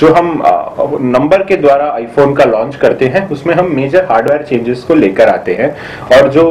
जो हम नंबर के द्वारा आईफोन का लॉन्च करते हैं, उसमें हम मेजर हार्डवेयर चेंजेस को लेकर आते हैं। और जो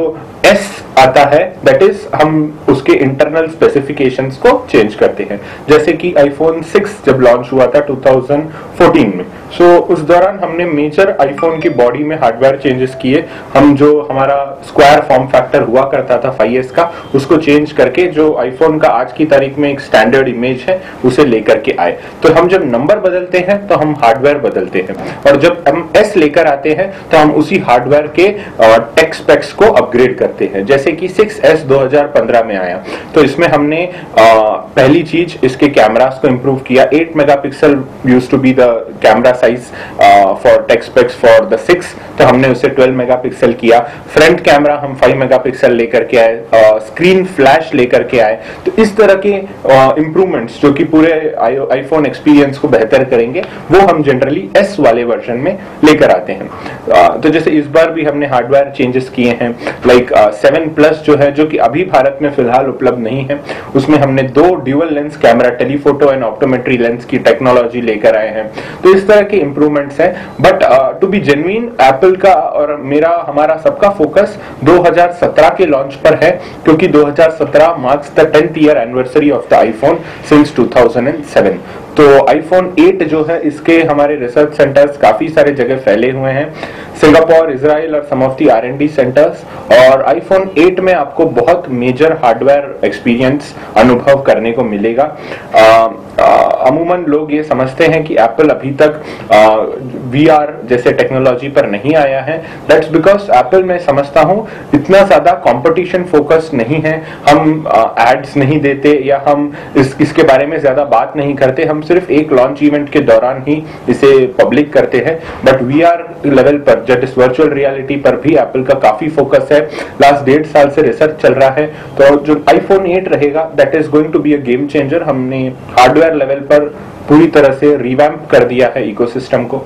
एस आता है दैट इज़ हम उसके इंटरनल स्पेसिफिकेशंस को चेंज करते हैं। जैसे कि आईफोन 6 जब लॉन्च हुआ था 2014 में। सो so, उस दौरान हमने मेजर आईफोन की बॉडी में हार्डवेयर चेंजेस किए। हम जो हमारा स्क्वायर फॉर्म फैक्टर हुआ करता था 5S का उसको चेंज करके जो आईफोन का आज की तारीख में एक स्टैंडर्ड इमेज है उसे लेकर के आए। तो हम जब नंबर बदलते हैं तो हम हार्डवेयर बदलते हैं। और जब हम एस लेकर आते हैं तो हम उसी हार्डवेयर के टेक्स स्पेक्स को अपग्रेड करते हैं। जैसे कि 6S 2015 में आया। तो इसमें हमने आ, पहली चीज़ इसके कैमरास को इंप्रूव किया। 8 megapixel used to be the camera size for tech specs for the 6 तो हमने उसे 12 मेगापिक्सल किया। फ्रंट कैमरा हम 5 मेगापिक्सल लेकर के आए। स्क्रीन फ्लैश लेकर के आए। तो इस तरह के इंप्रूवमेंट्स जो कि पूरे आईफोन एक्सपीरियंस को बेहतर करेंगे वो हम जनरली एस वाले वर्जन में लेकर आते हैं। uh, तो जैसे इस बार भी हमने हार्डवेयर चेंजेस किए हैं। लाइक सेवन प्लस जो है, जो कि अभी भारत में फ़िलहाल उपलब्ध नहीं है, उसमें हमने दो dual lens camera telephoto and optometry lens की टेक्नोलॉजी लेकर आए हैं। तो इस तरह के इंप्रूवमेंट्स हैं but to be genuine Apple का और मेरा, हमारा सबका फोकस 2017 के लॉन्च पर है, क्योंकि 2017 marks the tenth year anniversary of the iPhone since 2007 तो आईफोन 8 जो है, इसके हमारे रिसर्च सेंटर्स काफ़ी सारे जगह फैले हुए हैं। सिंगापुर इसराइल और some of the R and D centres और आईफोन 8 में आपको बहुत मेजर हार्डवेयर एक्सपीरियंस अनुभव करने को मिलेगा। अमूमन लोग ये समझते हैं कि एप्पल अभी तक वी आर जैसे टेक्नोलॉजी पर नहीं आया है। दैट्स बिकॉज़ एप्पल मैं समझता हूँ, इतना ज़्यादा कंपटीशन फोकस नहीं है। हम एड्स नहीं देते या हम इस, इसके बारे में ज़्यादा बात नहीं करते। हम सिर्फ़ एक लॉन्च इवेंट के दौरान ही इसे पब्लिक करते हैं। बट वी आर लेवल पर जट इस वर्चुअल रियलिटी पर भी एप्पल का काफ़ी फोकस है। लास्ट डेढ़ साल से रिसर्च चल रहा है। तो जो आईफोन 8 रहेगा that is going to be a game changer हमने हार्डवेयर लेवल पर पूरी तरह से रिवैम्प कर दिया है इकोसिस्टम को।